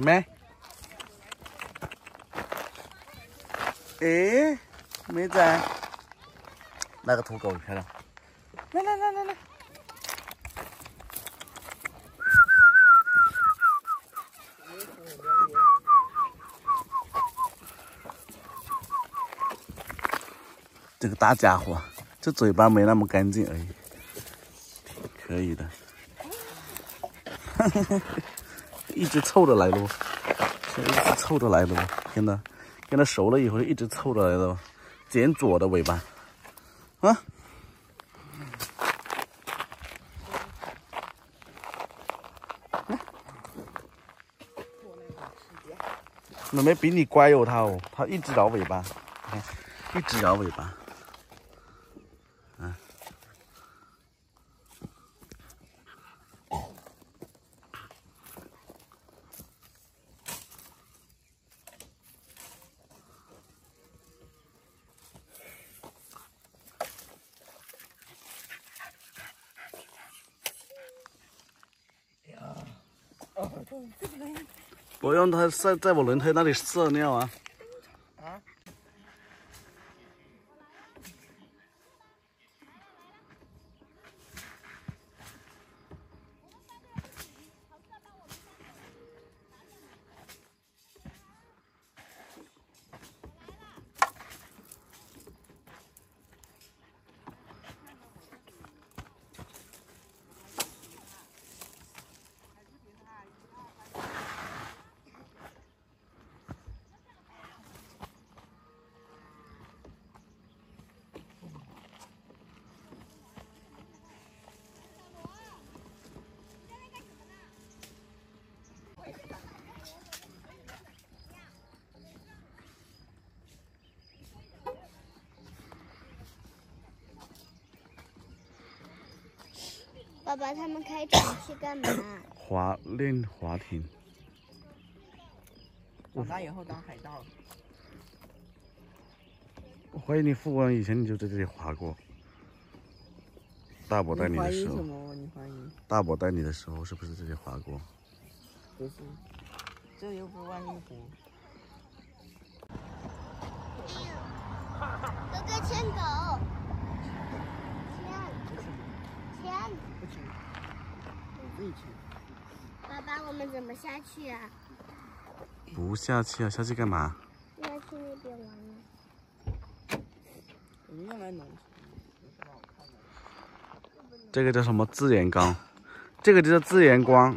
没？哎，没在。那个土狗漂亮。来来来来来！这个大家伙，这嘴巴没那么干净而已，可以的。呵呵呵。一直凑着来在一直凑着来喽，天的，跟它熟了以后，一直凑着来喽。剪左的尾巴，啊？来。妹妹比你乖哦，它哦，它一直摇尾巴，看，一直摇尾巴。不用，他在在我轮胎那里撒尿啊。爸爸他们开车去干嘛？滑 练滑艇。长大以后当海盗。我怀疑你父王以前你就在这里划过。大伯带你的时候，大伯带你的时候是不是这里划过？不是，这又不万命湖。哥哥牵狗。爸爸，我们怎么下去啊？不下去啊，下去干嘛？要去那边玩。这个叫什么？自然光？这个就叫自然光。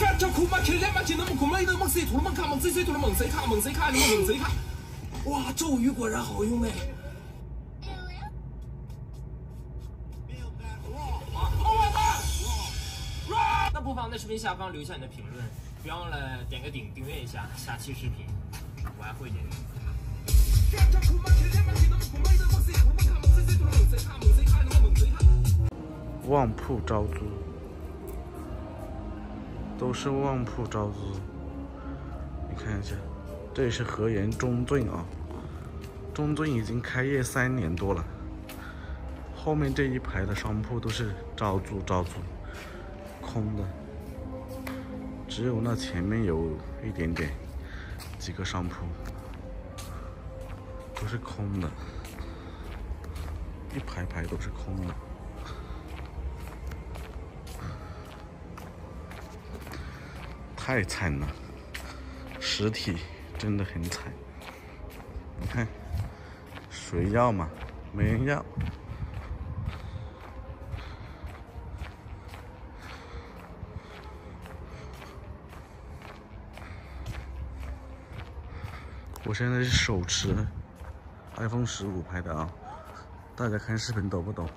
哇，咒语果然好用哎！那不妨在视频下方留下你的评论，别忘了点个顶，订阅一下，下期视频我还会的。旺铺招租。都是旺铺招租，你看一下，这里是河源中骏啊，中骏已经开业三年多了，后面这一排的商铺都是招租招租，空的，只有那前面有一点点几个商铺，都是空的，一排排都是空的。太惨了，实体真的很惨。你看，谁要嘛？没人要。我现在是手持 iPhone 十五拍的啊，大家看视频懂不懂？